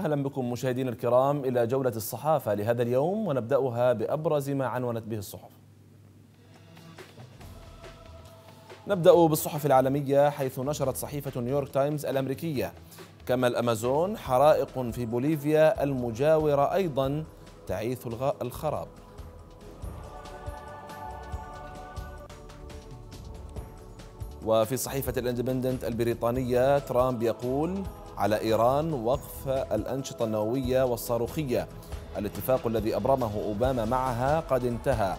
أهلا بكم مشاهدينا الكرام إلى جولة الصحافة لهذا اليوم ونبدأها بأبرز ما عنونت به الصحف. نبدأ بالصحف العالمية حيث نشرت صحيفة نيويورك تايمز الأمريكية. كما الأمازون حرائق في بوليفيا المجاورة أيضا تعيث الخراب. وفي صحيفة الإندبندنت البريطانية ترامب يقول على إيران وقف الأنشطة النووية والصاروخية. الاتفاق الذي أبرمه أوباما معها قد انتهى.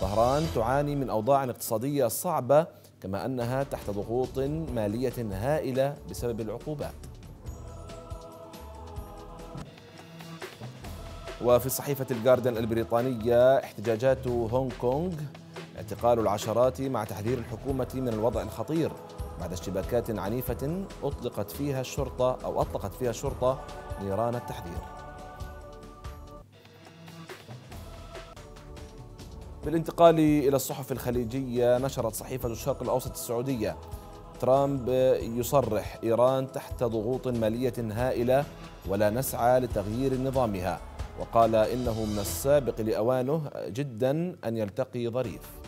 طهران تعاني من أوضاع اقتصادية صعبة كما أنها تحت ضغوط مالية هائلة بسبب العقوبات. وفي صحيفة الجاردن البريطانية احتجاجات هونغ كونغ اعتقال العشرات مع تحذير الحكومة من الوضع الخطير. بعد اشتباكات عنيفة أطلقت فيها الشرطة أو أطلقت فيها الشرطة نيران التحذير. بالانتقال إلى الصحف الخليجية نشرت صحيفة الشرق الأوسط السعودية ترامب يصرح إيران تحت ضغوط مالية هائلة ولا نسعى لتغيير نظامها وقال إنه من السابق لأوانه جدا أن يلتقي ظريف.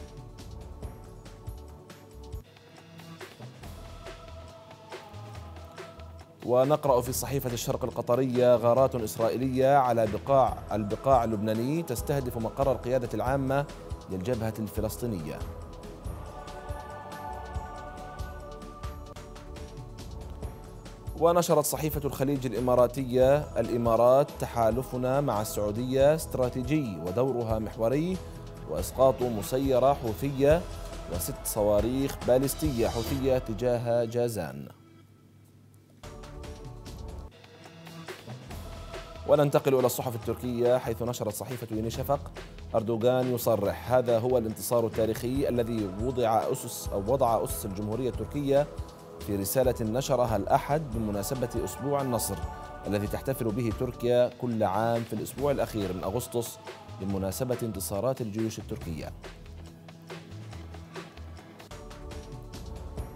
ونقرأ في صحيفة الشرق القطرية غارات إسرائيلية على بقاع البقاع اللبناني تستهدف مقر القيادة العامة للجبهة الفلسطينية. ونشرت صحيفة الخليج الإماراتية الإمارات تحالفنا مع السعودية استراتيجي ودورها محوري وإسقاط مسيرة حوثية وست صواريخ باليستية حوثية تجاه جازان. وننتقل إلى الصحف التركية حيث نشرت صحيفة يوني شفق أردوغان يصرح. هذا هو الانتصار التاريخي الذي وضع أسس أو وضع أسس الجمهورية التركية في رسالة نشرها الأحد بمناسبة أسبوع النصر الذي تحتفل به تركيا كل عام في الأسبوع الأخير من أغسطس بمناسبة انتصارات الجيوش التركية.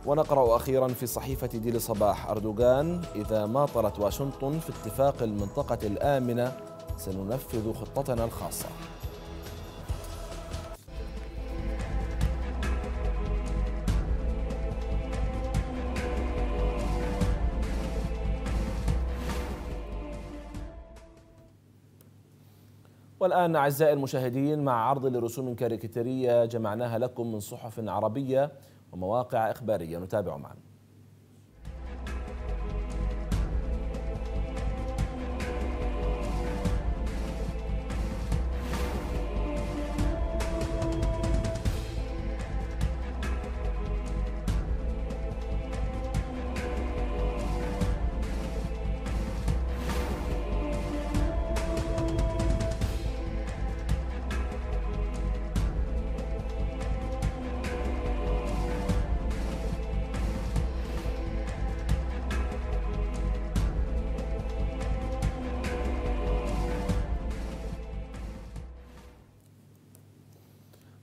ونقرأ أخيرا في صحيفة ديلي صباح. أردوغان إذا ما طلت واشنطن في اتفاق المنطقة الآمنة سننفذ خطتنا الخاصة. والآن أعزائي المشاهدين مع عرض لرسوم كاريكاتيرية جمعناها لكم من صحف عربية ومواقع إخبارية نتابع معا.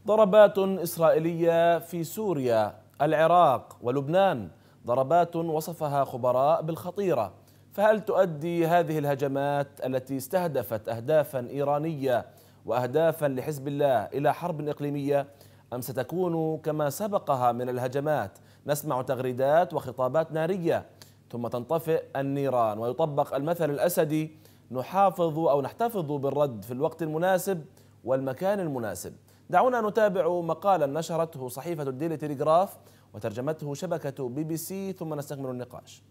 ضربات إسرائيلية في سوريا العراق ولبنان. ضربات وصفها خبراء بالخطيرة. فهل تؤدي هذه الهجمات التي استهدفت أهدافا إيرانية وأهدافا لحزب الله إلى حرب إقليمية أم ستكون كما سبقها من الهجمات؟ نسمع تغريدات وخطابات نارية. ثم تنطفئ النيران ويطبق المثل الأسدي نحافظ أو نحتفظ بالرد في الوقت المناسب والمكان المناسب. دعونا نتابع مقالا نشرته صحيفة الديلي تليغراف وترجمته شبكة بي بي سي ثم نستكمل النقاش.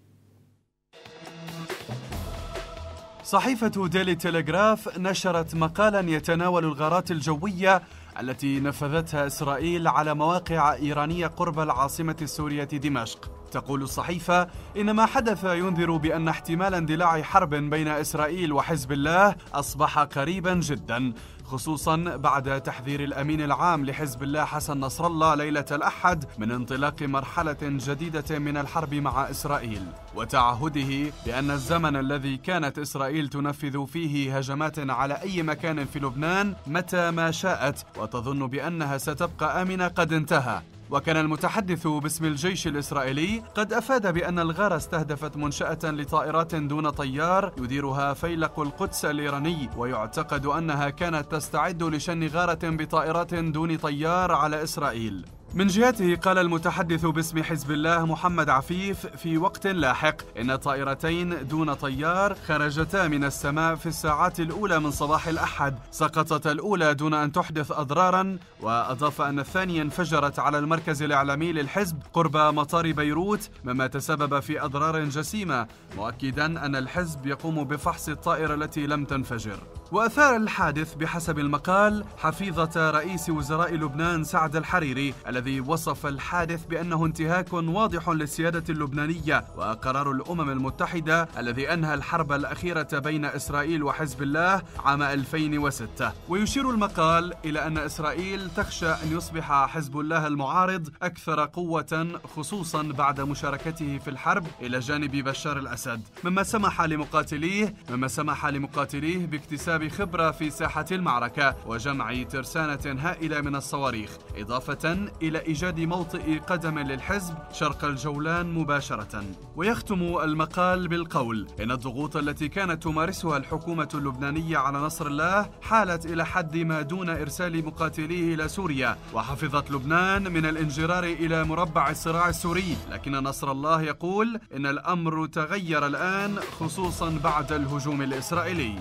صحيفة ديلي تلغراف نشرت مقالا يتناول الغارات الجوية التي نفذتها إسرائيل على مواقع إيرانية قرب العاصمة السورية دمشق. تقول الصحيفة إن ما حدث ينذر بأن احتمال اندلاع حرب بين إسرائيل وحزب الله أصبح قريبا جدا خصوصا بعد تحذير الأمين العام لحزب الله حسن نصر الله ليلة الأحد من انطلاق مرحلة جديدة من الحرب مع إسرائيل. وتعهده بأن الزمن الذي كانت إسرائيل تنفذ فيه هجمات على أي مكان في لبنان متى ما شاءت وتظن بأنها ستبقى آمنة قد انتهى. وكان المتحدث باسم الجيش الإسرائيلي قد أفاد بأن الغارة استهدفت منشأة لطائرات دون طيار يديرها فيلق القدس الإيراني ويعتقد أنها كانت تستعد لشن غارة بطائرات دون طيار على إسرائيل. من جهته قال المتحدث باسم حزب الله محمد عفيف في وقت لاحق إن طائرتين دون طيار خرجتا من السماء في الساعات الأولى من صباح الأحد. سقطت الأولى دون أن تحدث أضرارا وأضاف أن الثانية انفجرت على المركز الإعلامي للحزب قرب مطار بيروت مما تسبب في أضرار جسيمة مؤكدا أن الحزب يقوم بفحص الطائرة التي لم تنفجر. وأثار الحادث بحسب المقال حفيظة رئيس وزراء لبنان سعد الحريري الذي وصف الحادث بأنه انتهاك واضح للسيادة اللبنانية وقرار الأمم المتحدة الذي أنهى الحرب الأخيرة بين إسرائيل وحزب الله عام 2006 ويشير المقال إلى أن إسرائيل تخشى أن يصبح حزب الله المعارض أكثر قوة خصوصا بعد مشاركته في الحرب إلى جانب بشار الأسد. مما سمح لمقاتليه مما سمح لمقاتليه باكتساب خبرة في ساحة المعركة وجمع ترسانة هائلة من الصواريخ إضافة إلى إيجاد موطئ قدم للحزب شرق الجولان مباشرة. ويختم المقال بالقول إن الضغوط التي كانت تمارسها الحكومة اللبنانية على نصر الله حالت إلى حد ما دون إرسال مقاتليه إلى سوريا. وحفظت لبنان من الانجرار إلى مربع الصراع السوري. لكن نصر الله يقول إن الأمر تغير الآن خصوصا بعد الهجوم الإسرائيلي.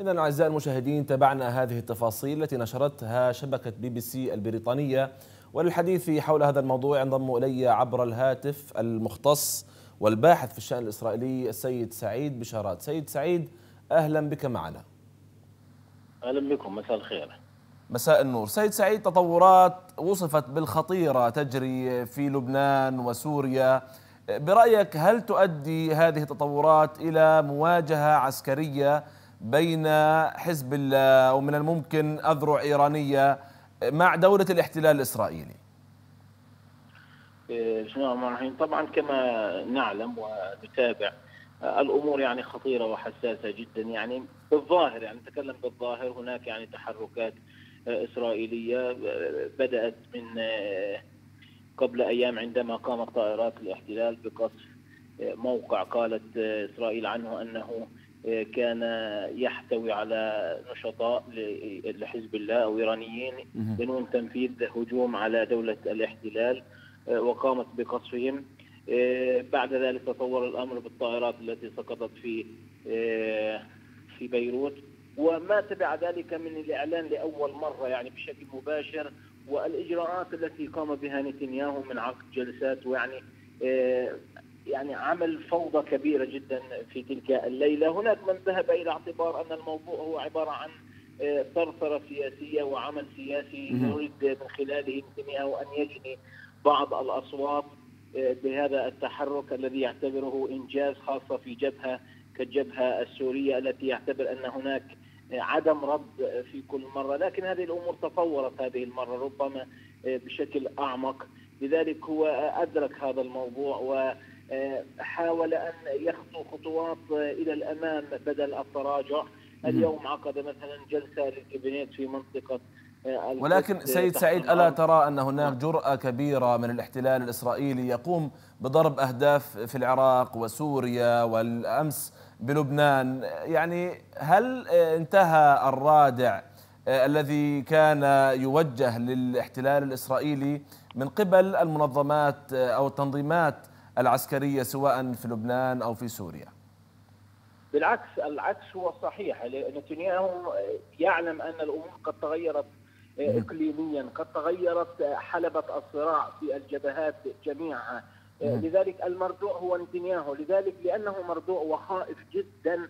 إذا أعزائي المشاهدين تابعنا هذه التفاصيل التي نشرتها شبكة بي بي سي البريطانية وللحديث حول هذا الموضوع ينضم إلي عبر الهاتف المختص والباحث في الشأن الإسرائيلي السيد سعيد بشارات. سيد سعيد أهلا بك معنا. أهلا بكم مساء الخير. مساء النور. سيد سعيد تطورات وصفت بالخطيرة تجري في لبنان وسوريا. برأيك هل تؤدي هذه التطورات إلى مواجهة عسكرية بين حزب الله ومن الممكن أذرع إيرانية مع دولة الاحتلال الإسرائيلي. بسم الله الرحمن الرحيم. طبعا كما نعلم ونتابع الأمور يعني خطيرة وحساسة جدا. يعني بالظاهر يعني نتكلم بالظاهر هناك يعني تحركات إسرائيلية بدأت من قبل أيام عندما قامت طائرات الاحتلال بقصف موقع قالت إسرائيل عنه أنه كان يحتوي على نشطاء لحزب الله أو إيرانيين ينوون تنفيذ هجوم على دولة الاحتلال وقامت بقصفهم. بعد ذلك تطور الأمر بالطائرات التي سقطت في في بيروت. وما تبع ذلك من الإعلان لأول مرة يعني بشكل مباشر والإجراءات التي قام بها نتنياهو من عقد جلسات ويعني يعني عمل فوضى كبيرة جدا في تلك الليلة، هناك من ذهب إلى اعتبار أن الموضوع هو عبارة عن ثرثرة سياسية وعمل سياسي يريد من خلاله نتنياهو أن يجني بعض الأصوات بهذا التحرك الذي يعتبره إنجاز خاصه في جبهة كالجبهه السورية التي يعتبر أن هناك عدم رد في كل مرة، لكن هذه الأمور تطورت هذه المرة ربما بشكل أعمق، لذلك هو أدرك هذا الموضوع و حاول أن يخطو خطوات إلى الأمام بدل التراجع. اليوم عقد مثلا جلسة للكابينيت في منطقة ولكن سيد سعيد ألا ترى أن هناك جرأة كبيرة من الاحتلال الإسرائيلي يقوم بضرب أهداف في العراق وسوريا والأمس بلبنان؟ يعني هل انتهى الرادع الذي كان يوجه للاحتلال الإسرائيلي من قبل المنظمات أو التنظيمات العسكرية سواء في لبنان أو في سوريا؟ بالعكس العكس هو صحيح نتنياهو يعلم أن الأمور قد تغيرت إقليميا قد تغيرت حلبة الصراع في الجبهات جميعها لذلك المردوع هو نتنياهو لذلك لأنه مردوع وخائف جدا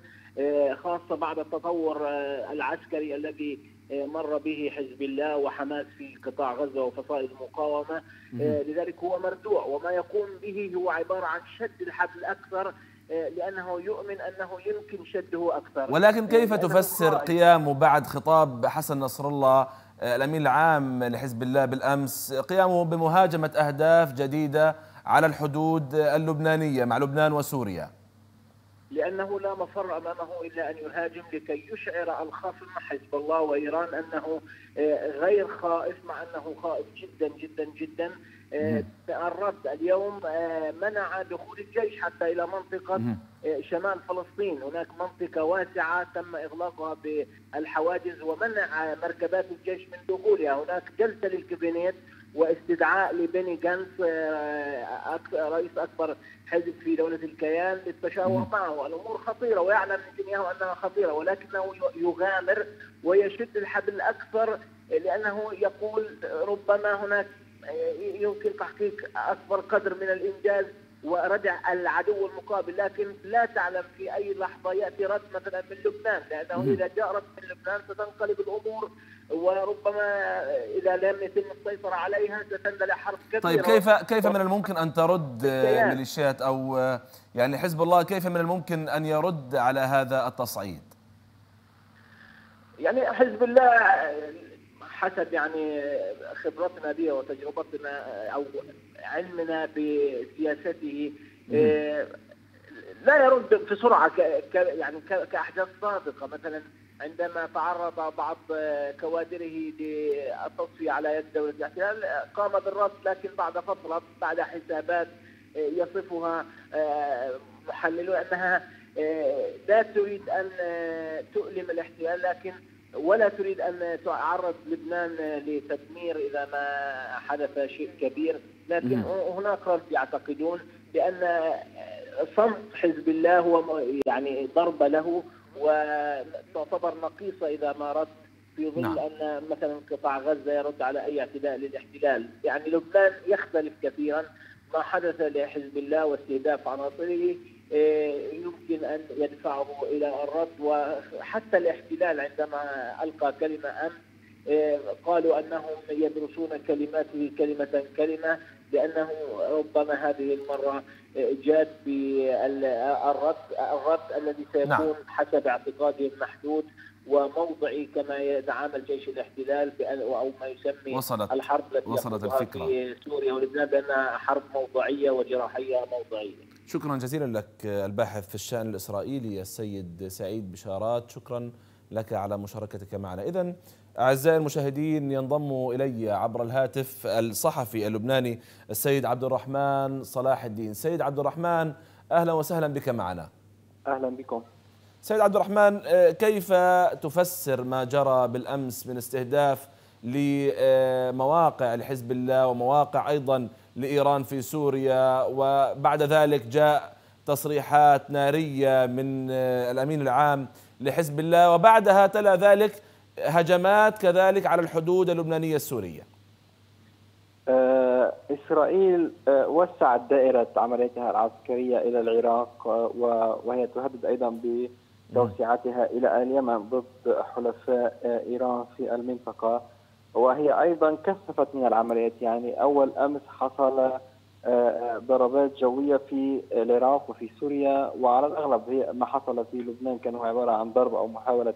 خاصة بعد التطور العسكري الذي مر به حزب الله وحماس في قطاع غزة وفصائل المقاومة. لذلك هو مردوع. وما يقوم به هو عبارة عن شد الحبل أكثر لأنه يؤمن أنه يمكن شده أكثر. ولكن كيف تفسر قيامه بعد خطاب حسن نصر الله الأمين العام لحزب الله بالأمس؟ قيامه بمهاجمة أهداف جديدة على الحدود اللبنانية مع لبنان وسوريا. لأنه لا مفر أمامه إلا أن يهاجم لكي يشعر الخصم حزب الله وإيران أنه آه، غير خائف مع أنه خائف جدا جدا جدا. آه، الرد اليوم آه، منع دخول الجيش حتى إلى منطقة شمال فلسطين. هناك منطقة واسعة تم إغلاقها بالحواجز ومنع مركبات الجيش من دخولها. هناك جلسة للكابينيت واستدعاء لبني جانس آه، رئيس أكبر حزب في دولة الكيان للتشاور معه، الأمور خطيرة ويعلم نتنياهو أنها خطيرة ولكنه يغامر ويشد الحبل أكثر لأنه يقول ربما هناك آه، يمكن تحقيق أكبر قدر من الإنجاز وردع العدو المقابل لكن لا تعلم في أي لحظة يأتي رد مثلا من لبنان لأنه إذا جاء رد من لبنان ستنقلب الأمور وربما إذا لم يتم السيطرة عليها ستندلع حرب كبيرة. طيب كيف كيف من الممكن أن ترد ميليشيات أو يعني حزب الله كيف من الممكن أن يرد على هذا التصعيد؟ يعني حزب الله حسب يعني خبرتنا به وتجربتنا أو علمنا بسياسته لا يرد بسرعة يعني كأحداث سابقة. مثلا عندما تعرض بعض كوادره للتصفية على يد دولة الاحتلال قام بالرد لكن بعد فترة بعد حسابات يصفها محللون أنها لا تريد أن تؤلم الاحتلال لكن ولا تريد أن تعرض لبنان لتدمير إذا ما حدث شيء كبير. لكن هناك رد يعتقدون بأن صمت حزب الله هو يعني ضربة له وتعتبر نقيصة إذا ما رد. في ظل نعم. أن مثلا قطاع غزة يرد على أي اعتداء للاحتلال. يعني لبنان يختلف كثيرا. ما حدث لحزب الله واستهداف عناصره إيه، يمكن أن يدفعه إلى الرد. وحتى الاحتلال عندما ألقى كلمة أمس إيه، قالوا أنهم يدرسون كلماته كلمة كلمة لأنه ربما هذه المرة جاد بالرد الرد الذي سيكون نعم. حسب اعتقادهم محدود وموضعي كما يتعامل جيش الاحتلال أو ما يسمي وصلت الحرب التي وصلت الفكرة في سوريا ولبنان بأنها حرب موضعية وجراحية موضعية. شكرا جزيلا لك الباحث في الشأن الإسرائيلي السيد سعيد بشارات شكرا لك على مشاركتك معنا اذا أعزائي المشاهدين ينضم إلي عبر الهاتف الصحفي اللبناني السيد عبد الرحمن صلاح الدين. سيد عبد الرحمن أهلا وسهلا بك معنا. أهلا بكم. سيد عبد الرحمن كيف تفسر ما جرى بالأمس من استهداف لمواقع لحزب الله ومواقع أيضا لإيران في سوريا؟ وبعد ذلك جاء تصريحات نارية من الأمين العام لحزب الله وبعدها تلا ذلك هجمات كذلك على الحدود اللبنانية السورية. آه إسرائيل آه وسعت دائرة عملياتها العسكرية إلى العراق آه وهي تهدد أيضا بتوسعتها إلى اليمن ضد حلفاء إيران في المنطقة. وهي أيضا كثفت من العمليات يعني أول أمس حصل ضربات جوية في العراق وفي سوريا وعلى الأغلب هي ما حصل في لبنان كانوا عبارة عن ضرب أو محاولة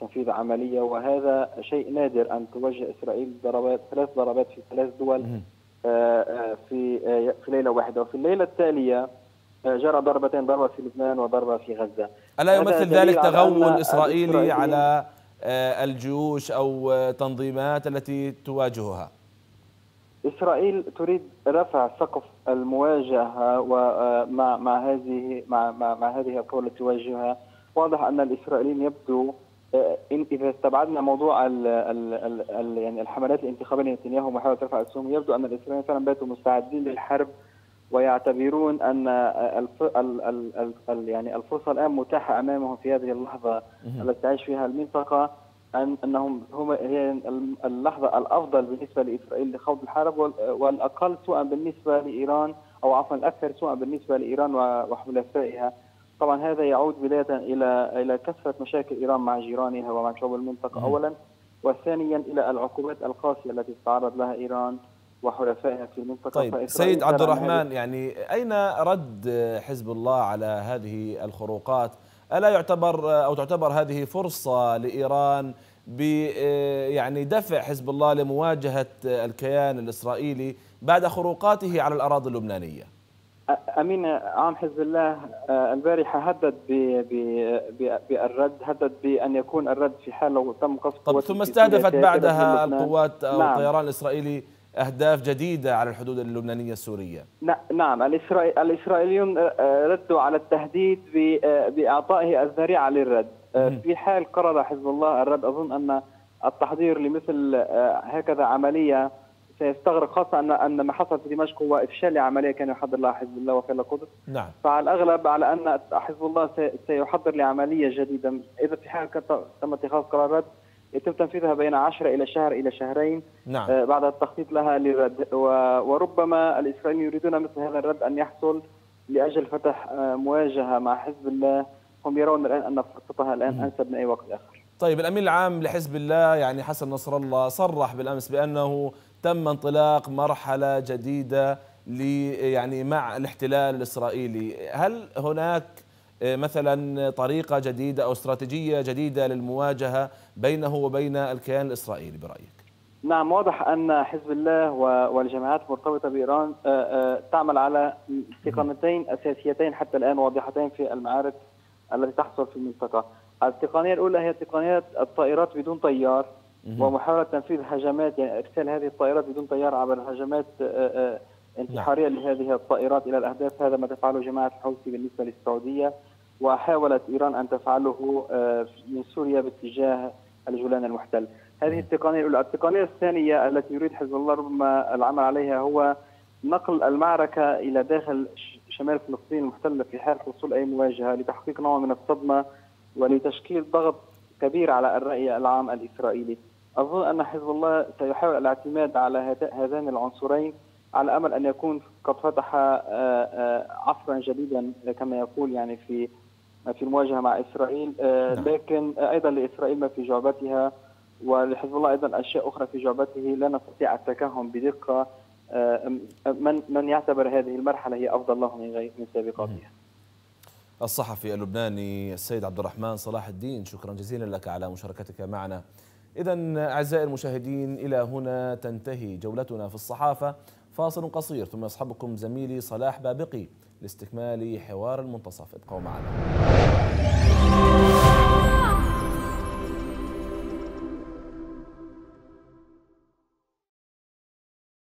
تنفيذ عملية وهذا شيء نادر أن توجه إسرائيل ضربات ثلاث ضربات في ثلاث دول آه، آه، في آه، في ليلة واحدة. وفي الليلة التالية جرى ضربتين ضربة في لبنان وضربة في غزة. ألا يمثل ذلك تغول إسرائيلي على الجيوش أو تنظيمات التي تواجهها؟ إسرائيل تريد رفع سقف المواجهة ومع مع هذه مع مع, مع هذه القوى التي تواجهها. واضح أن الإسرائيليين يبدو إذا استبعدنا موضوع ال ال ال ال يعني الحملات الانتخابية لنتنياهو ومحاولة رفع السهم يبدو أن الاسرائيليين فعلا باتوا مستعدين للحرب ويعتبرون أن الف ال ال ال ال يعني الفرصة الآن متاحة أمامهم في هذه اللحظة التي تعيش فيها المنطقة ان أنهم هم هي اللحظة الأفضل بالنسبة لإسرائيل لخوض الحرب والأقل سوءا بالنسبة لإيران أو عفوا الأكثر سوءا بالنسبة لإيران وحلفائها طبعا هذا يعود بداية إلى إلى كثرة مشاكل إيران مع جيرانها ومع شعوب المنطقة أولا وثانيا إلى العقوبات القاسية التي تتعرض لها إيران وحلفائها في المنطقة طيب سيد عبد الرحمن يعني أين رد حزب الله على هذه الخروقات؟ ألا يعتبر أو تعتبر هذه فرصة لإيران ب يعني دفع حزب الله لمواجهة الكيان الإسرائيلي بعد خروقاته على الأراضي اللبنانية؟ أمين عام حزب الله البارحة هدد بالرد هدد بأن يكون الرد في حال لو تم قصف طب ثم استهدفت بعدها القوات أو نعم. الطيران الاسرائيلي أهداف جديدة على الحدود اللبنانية السورية. نعم الإسرائيليون ردوا على التهديد بإعطائه الذريعة للرد. في حال قرر حزب الله الرد أظن أن التحضير لمثل هكذا عملية سيستغرق خاصة أن أن ما حصل في دمشق هو إفشال لعملية كان يحضر لها حزب الله وفعل القدس. نعم. فعلى الأغلب على أن حزب الله سيحضر لعملية جديدة. إذا في حال تم اتخاذ قرارات يتم تنفيذها بين 10 إلى شهر إلى شهرين. نعم. آه بعد التخطيط لها للرد وربما الإسرائيليين يريدون مثل هذا الرد أن يحصل لأجل فتح آه مواجهة مع حزب الله. هم يرون الآن أن فرصتها الآن أنسب من أي وقت آخر. طيب الأمين العام لحزب الله يعني حسن نصر الله صرح بالأمس بأنه تم انطلاق مرحلة جديدة يعني مع الاحتلال الإسرائيلي. هل هناك مثلا طريقة جديدة أو استراتيجية جديدة للمواجهة بينه وبين الكيان الإسرائيلي برأيك؟ نعم واضح أن حزب الله والجماعات المرتبطة بإيران تعمل على تقنيتين أساسيتين حتى الآن واضحتين في المعارك التي تحصل في المنطقة. التقنية الأولى هي تقنية الطائرات بدون طيار. ومحاولة تنفيذ هجمات يعني إرسال هذه الطائرات بدون طيار عبر هجمات انتحارية نعم. لهذه الطائرات إلى الأهداف هذا ما تفعله جماعة الحوثي بالنسبة للسعودية. وحاولت إيران أن تفعله من سوريا باتجاه الجولان المحتل. هذه التقنية الأولى التقنية الثانية التي يريد حزب الله ربما العمل عليها هو نقل المعركة إلى داخل شمال فلسطين المحتلة في حال حصول أي مواجهة لتحقيق نوع من الصدمة ولتشكيل ضغط كبير على الرأي العام الإسرائيلي. أظن أن حزب الله سيحاول الاعتماد على هذين العنصرين على أمل أن يكون قد فتح عصرا جديدا كما يقول يعني في في المواجهة مع إسرائيل. لكن أيضا لإسرائيل ما في جعبتها ولحزب الله أيضا أشياء أخرى في جعبته لا نستطيع التكهن بدقة. من من يعتبر هذه المرحلة هي أفضل له من غير من سابقاتها. الصحفي اللبناني السيد عبد الرحمن صلاح الدين شكرا جزيلا لك على مشاركتك معنا. إذا أعزائي المشاهدين إلى هنا تنتهي جولتنا في الصحافة. فاصل قصير ثم يصحبكم زميلي صلاح بابقي لاستكمال حوار المنتصف. ابقوا معنا.